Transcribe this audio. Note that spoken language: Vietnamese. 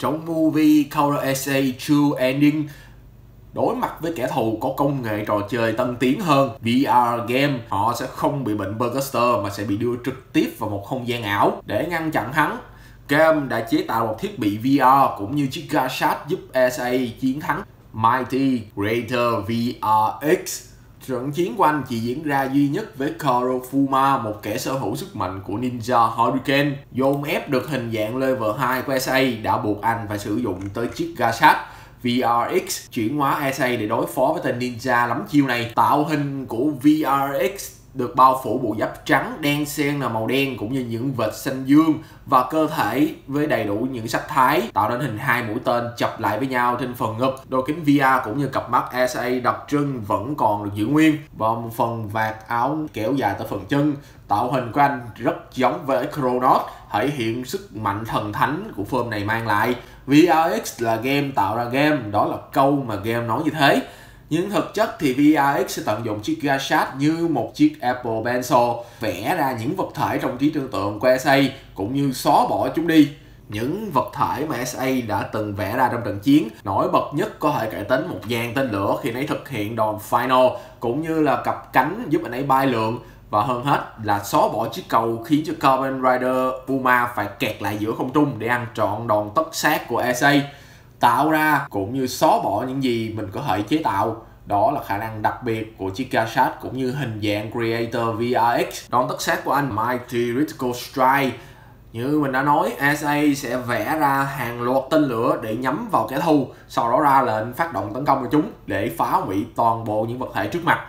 trong movie Counter SA True Ending, đối mặt với kẻ thù có công nghệ trò chơi tân tiến hơn VR game, họ sẽ không bị bệnh Burgerster mà sẽ bị đưa trực tiếp vào một không gian ảo để ngăn chặn hắn. Game đã chế tạo một thiết bị VR cũng như chiếc Gashat giúp SA chiến thắng Mighty Greater VRX Trận chiến của anh chỉ diễn ra duy nhất với Kurofuma, một kẻ sở hữu sức mạnh của Ninja Hurricane. Dồn ép được hình dạng level 2 của SA đã buộc anh phải sử dụng tới chiếc Gashat VRX chuyển hóa SA để đối phó với tên Ninja lắm chiêu này. Tạo hình của VRX được bao phủ bộ giáp trắng, đen xen là màu đen cũng như những vệt xanh dương và cơ thể với đầy đủ những sắc thái, tạo nên hình hai mũi tên chập lại với nhau trên phần ngực. Đôi kính VR cũng như cặp mắt SA đặc trưng vẫn còn được giữ nguyên. Và một phần vạt áo kéo dài tới phần chân, tạo hình của anh rất giống với Chronos, thể hiện sức mạnh thần thánh của phơm này mang lại. VRX là game, tạo ra game, đó là câu mà game nói như thế nhưng thực chất thì VRX sẽ tận dụng chiếc Gashat như một chiếc Apple Pencil, vẽ ra những vật thể trong trí tưởng tượng của SA cũng như xóa bỏ chúng đi. Những vật thể mà SA đã từng vẽ ra trong trận chiến, nổi bật nhất có thể kể đến một dàn tên lửa khi nấy thực hiện đòn final, cũng như là cặp cánh giúp anh ấy bay lượn. Và hơn hết là xóa bỏ chiếc cầu khiến cho Kamen Rider Puma phải kẹt lại giữa không trung để ăn trọn đòn tất sát của SA tạo ra cũng như xóa bỏ những gì mình có thể chế tạo. Đó là khả năng đặc biệt của chiếc Gashat cũng như hình dạng Creator VRX đòn tất sát của anh Mighty Critical Strike. Như mình đã nói, SA sẽ vẽ ra hàng loạt tên lửa để nhắm vào kẻ thù, sau đó ra lệnh phát động tấn công vào chúng để phá hủy toàn bộ những vật thể trước mặt.